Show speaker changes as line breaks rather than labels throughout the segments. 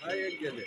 Hayır gelir.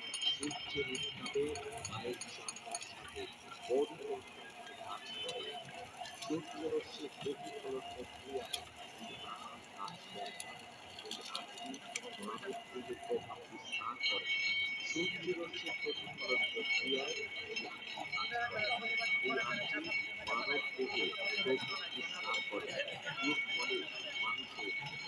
মানুষের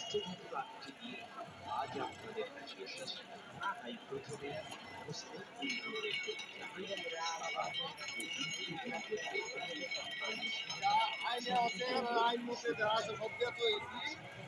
स्थिति की बात कीजिए आज आपको देखना शीर्षक हाईकोर्ट हो। गया उसने ऐसे होते हैं राज मुझसे जरा सा तो इसलिए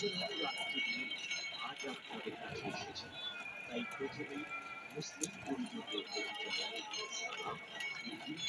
অসংখ্য প্রাপ্তি নিয়ে আজ আপনাদের কাছে তাই প্রথমেই মুসলিম পরিবারদের পরিচয় সালাম এই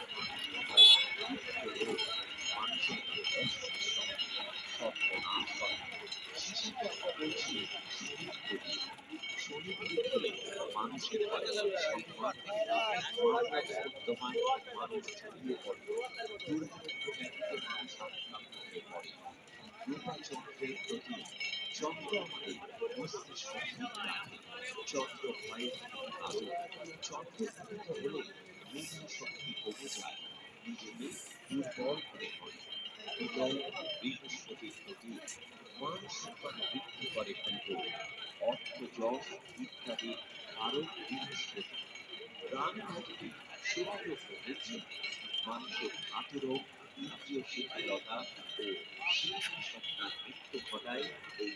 চন্দ্রের শক্তি কমে যায় নিজেকে দুর্বল করে পড়ে এবং কিন্তু অর্থ যশ ইত্যাদি আরও বৃহস্পতি প্রাণঘাতী শুক্র এনার্জি মানুষের আঠেরো ইন্দ্রিয় শিথিলতা ও শিল্প এই